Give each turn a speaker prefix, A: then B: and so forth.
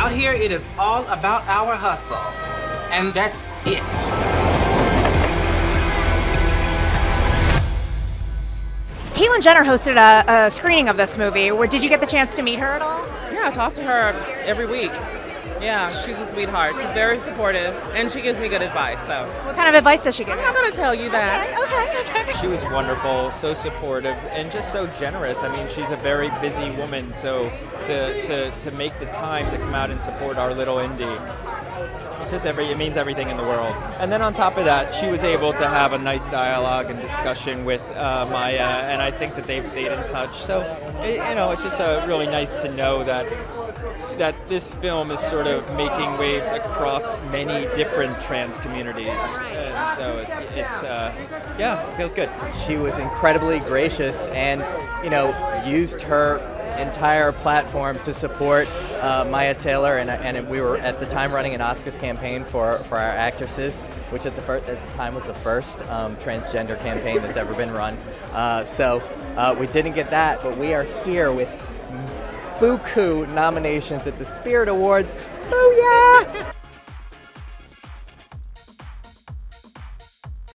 A: Out here, it is all about our hustle. And that's it.
B: Caitlyn Jenner hosted a, a screening of this movie. Where, did you get the chance to meet her at all?
C: Yeah, I talk to her every week. Yeah, she's a sweetheart. She's very supportive, and she gives me good advice. So
B: What kind of advice does she give you?
C: I'm not gonna tell you that.
B: Okay, okay.
D: She was wonderful, so supportive, and just so generous. I mean, she's a very busy woman, so to, to, to make the time to come out and support our little indie, it's just every, it means everything in the world. And then on top of that, she was able to have a nice dialogue and discussion with uh, Mya, and I think that they've stayed in touch. So, it, you know, it's just uh, really nice to know that that this film is sort of making waves across many different trans communities, and so it, it's uh, yeah, it feels good.
E: She was incredibly gracious and, you know, used her entire platform to support uh, Mya Taylor, and, and we were at the time running an Oscars campaign for, for our actresses, which at the, fir- at the time was the first um, transgender campaign that's ever been run. Uh, so uh, we didn't get that, but we are here with buku nominations at the Spirit Awards. Booyah!